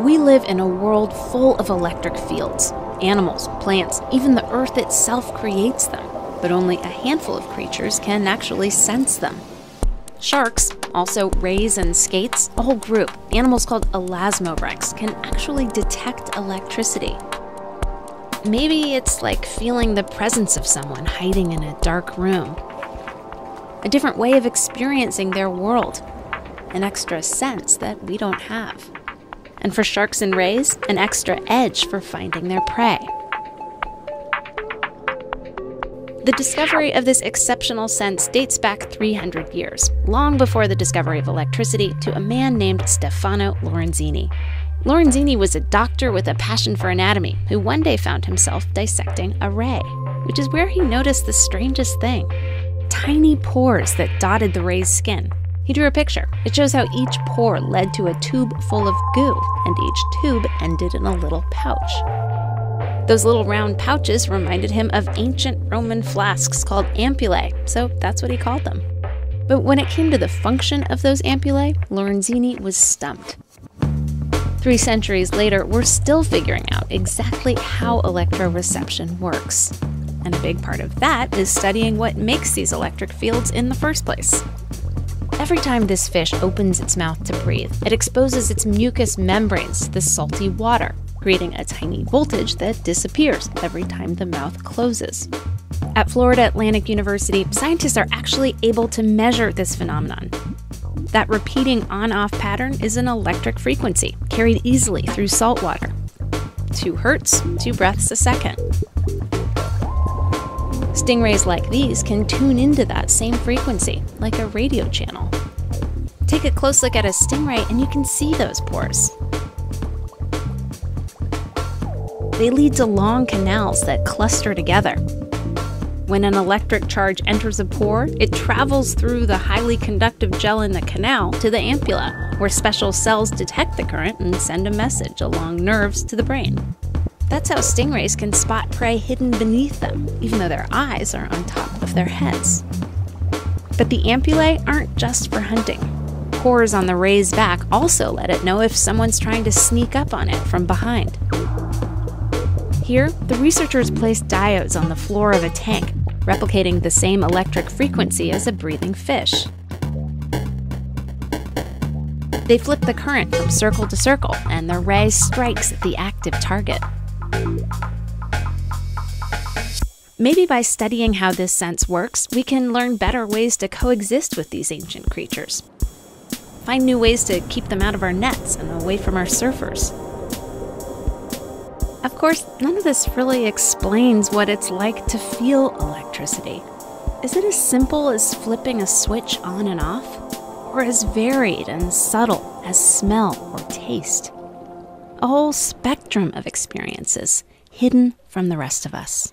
We live in a world full of electric fields. Animals, plants, even the earth itself creates them, but only a handful of creatures can actually sense them. Sharks, also rays and skates, a whole group, animals called elasmobranchs, can actually detect electricity. Maybe it's like feeling the presence of someone hiding in a dark room. A different way of experiencing their world, an extra sense that we don't have. And for sharks and rays, an extra edge for finding their prey. The discovery of this exceptional sense dates back 300 years, long before the discovery of electricity, to a man named Stefano Lorenzini. Lorenzini was a doctor with a passion for anatomy who one day found himself dissecting a ray, which is where he noticed the strangest thing tiny pores that dotted the ray's skin. He drew a picture. It shows how each pore led to a tube full of goo, and each tube ended in a little pouch. Those little round pouches reminded him of ancient Roman flasks called ampullae, so that's what he called them. But when it came to the function of those ampullae, Lorenzini was stumped. Three centuries later, we're still figuring out exactly how electroreception works. And a big part of that is studying what makes these electric fields in the first place. Every time this fish opens its mouth to breathe, it exposes its mucous membranes to the salty water, creating a tiny voltage that disappears every time the mouth closes. At Florida Atlantic University, scientists are actually able to measure this phenomenon. That repeating on off pattern is an electric frequency carried easily through salt water. 2 hertz, 2 breaths a second. Stingrays like these can tune into that same frequency, like a radio channel. Take a close look at a stingray and you can see those pores. They lead to long canals that cluster together. When an electric charge enters a pore, it travels through the highly conductive gel in the canal to the ampulla, where special cells detect the current and send a message along nerves to the brain. That's how stingrays can spot prey hidden beneath them, even though their eyes are on top of their heads. But the ampullae aren't just for hunting. Pores on the ray's back also let it know if someone's trying to sneak up on it from behind. Here, the researchers placed diodes on the floor of a tank, replicating the same electric frequency as a breathing fish. They flip the current from circle to circle, and the ray strikes the active target. Maybe by studying how this sense works, we can learn better ways to coexist with these ancient creatures. Find new ways to keep them out of our nets and away from our surfers. Of course, none of this really explains what it's like to feel electricity. Is it as simple as flipping a switch on and off? Or as varied and subtle as smell or taste? A whole spectrum of experiences hidden from the rest of us.